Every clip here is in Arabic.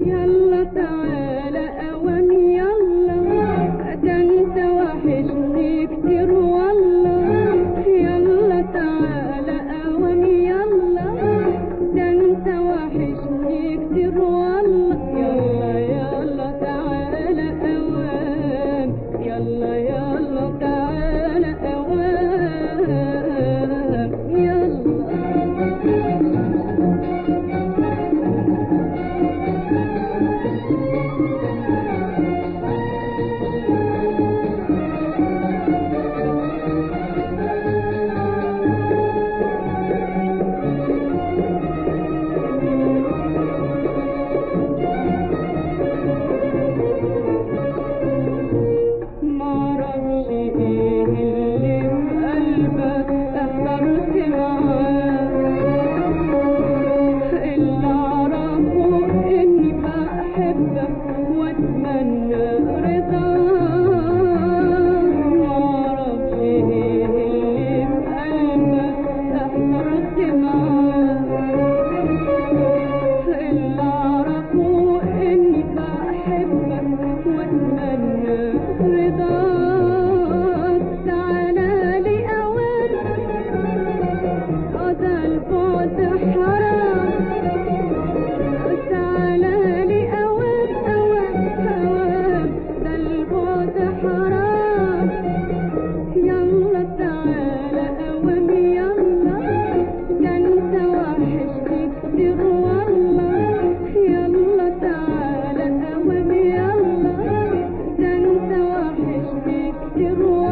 يلا تعال. you Yeah.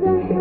the